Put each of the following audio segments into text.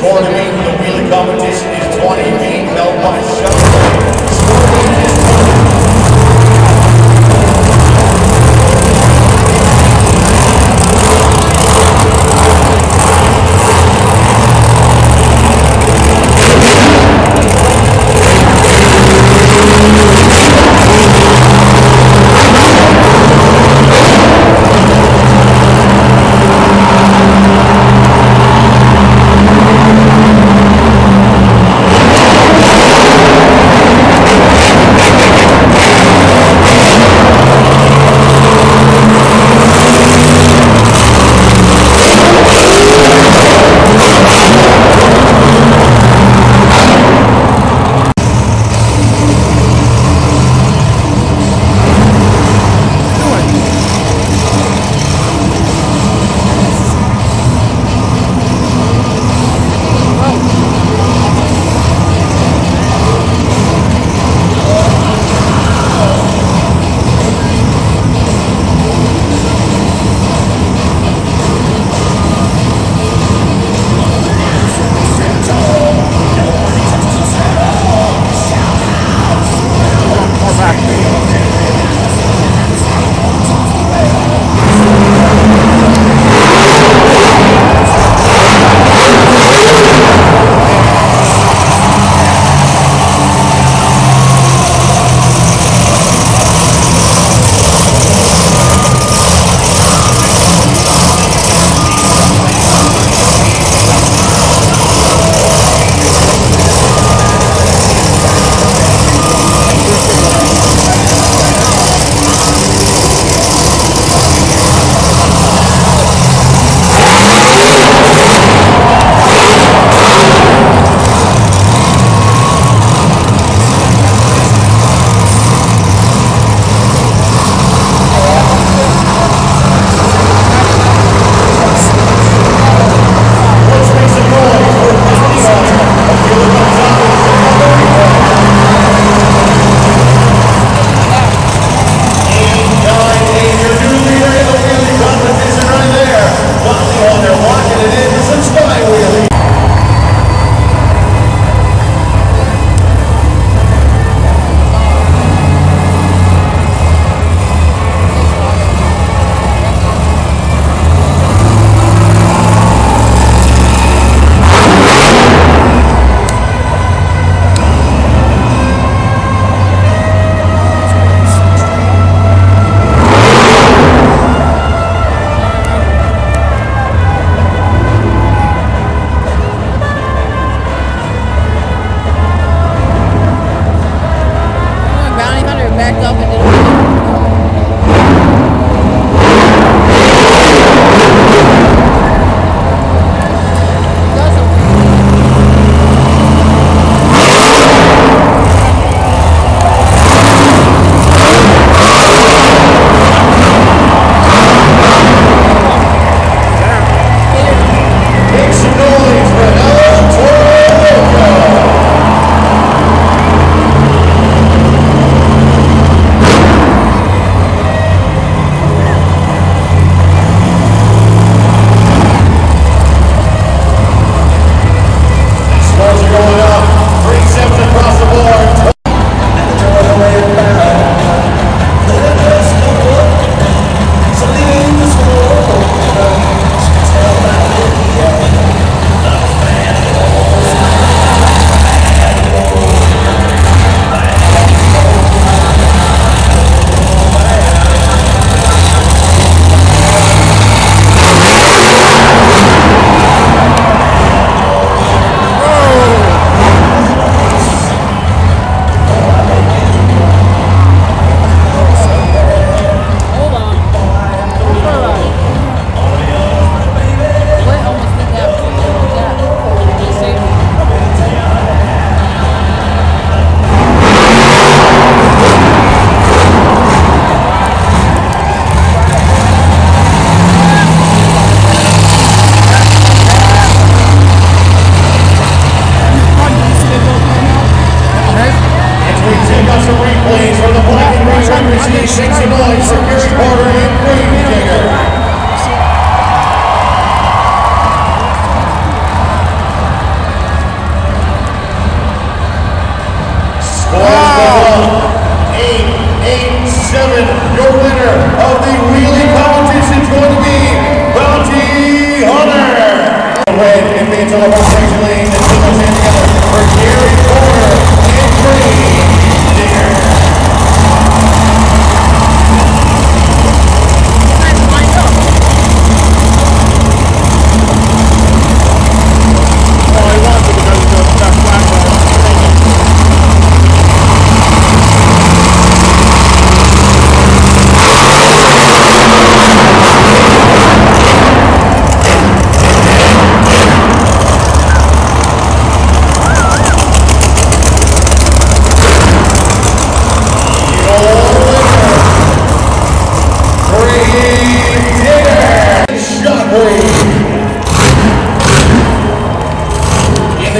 the wheelie competition is 20 being held by Shelton.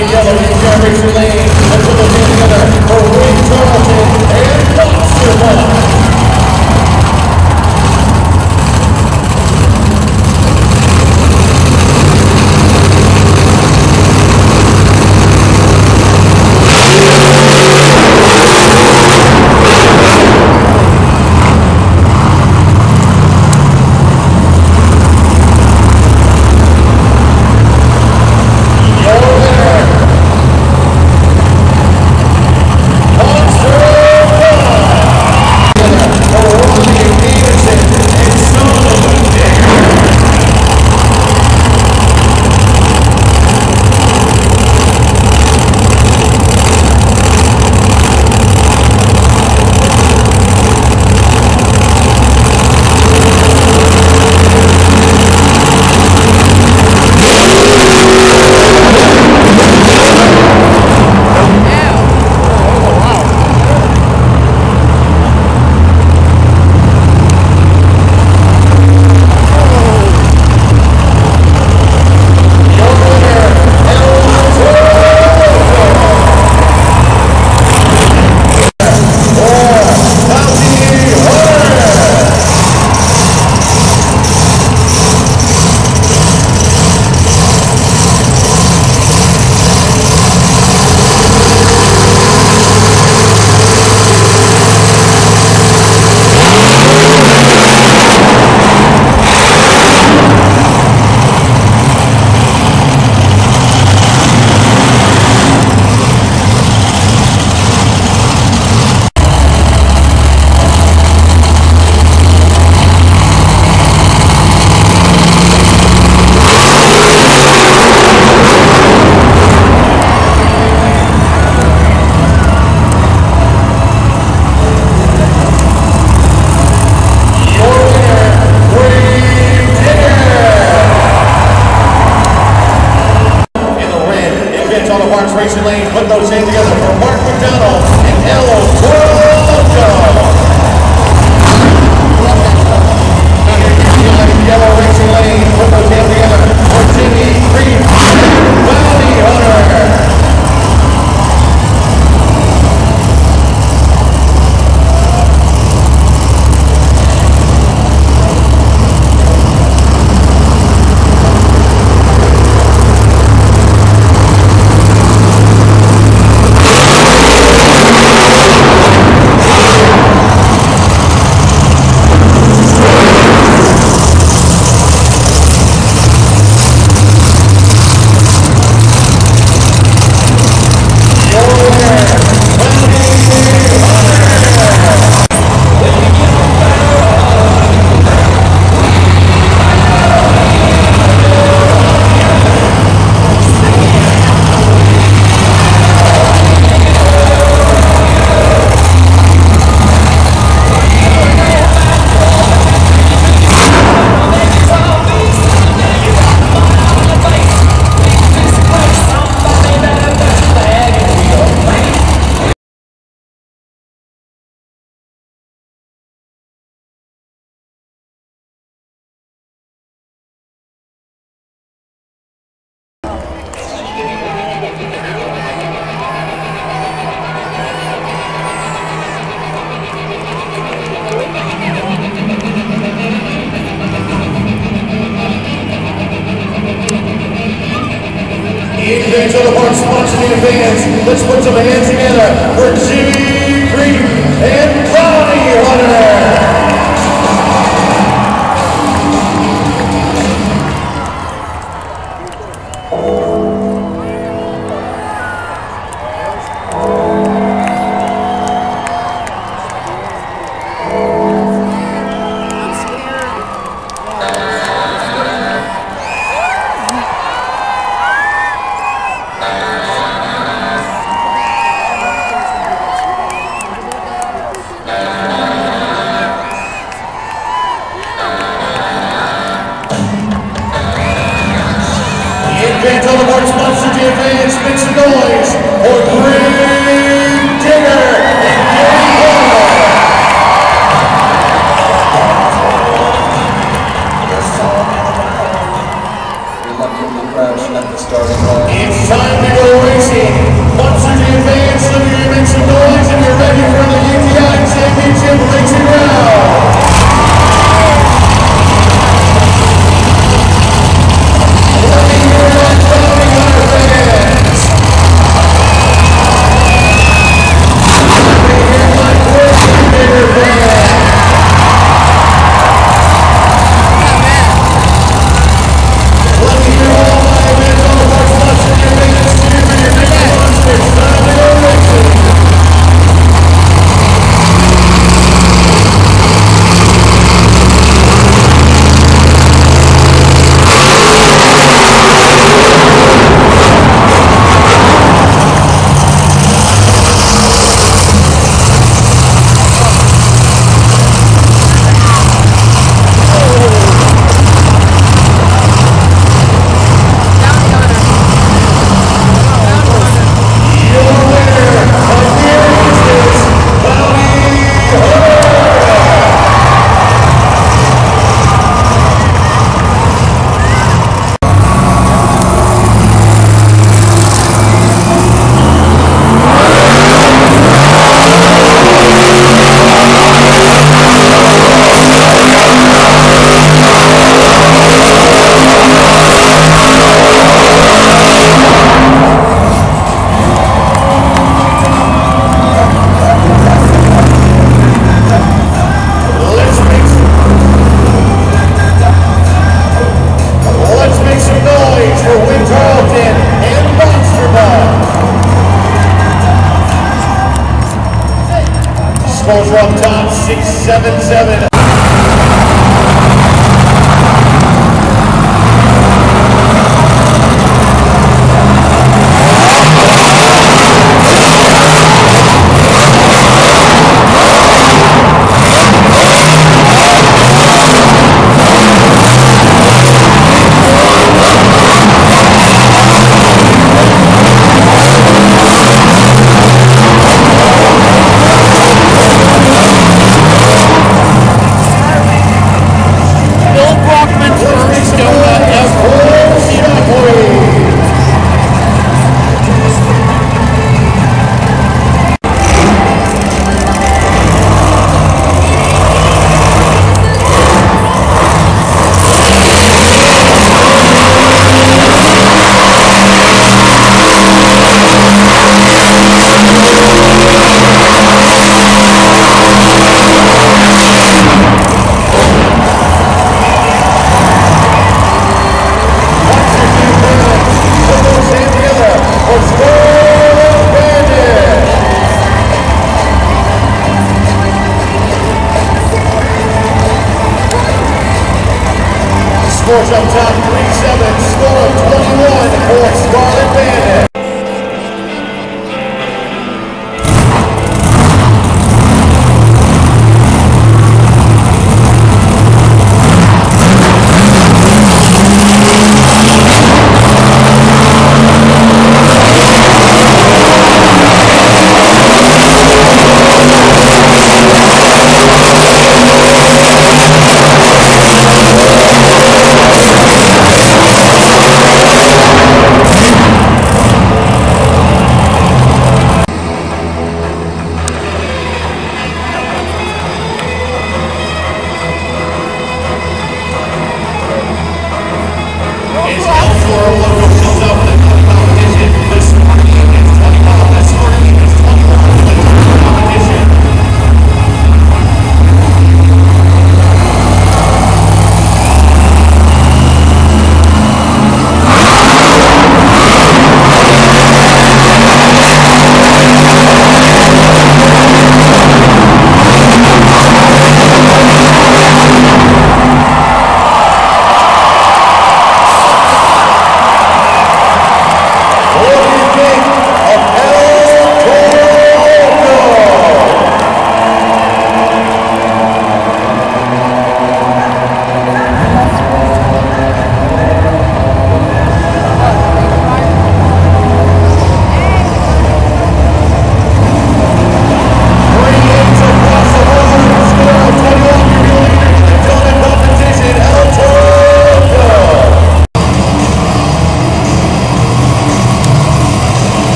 the yellow in Jeffrey Tulane. Let's look together Charlton and Foster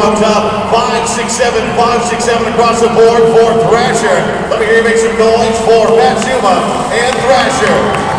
up top. Five, six, seven, five, six, seven across the board for Thrasher. Let me hear you make some noise for Pat and Thrasher.